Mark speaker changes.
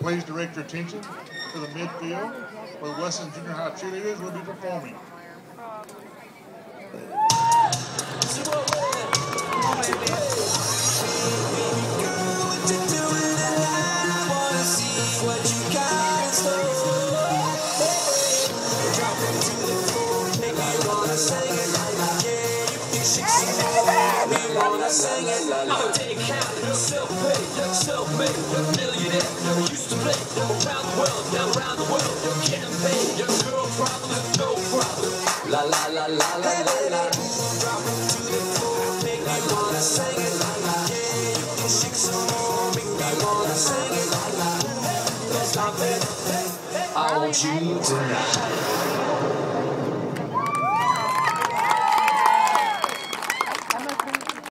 Speaker 1: Please direct your attention to the midfield where Wesson Junior High cheerleaders will be performing.
Speaker 2: I'ma take millionaire. La la la la la la la. Drop it to the floor, make me wanna sing it la la. Yeah, you can shake some more, make me wanna sing it la la. Let's stop it. I want you tonight.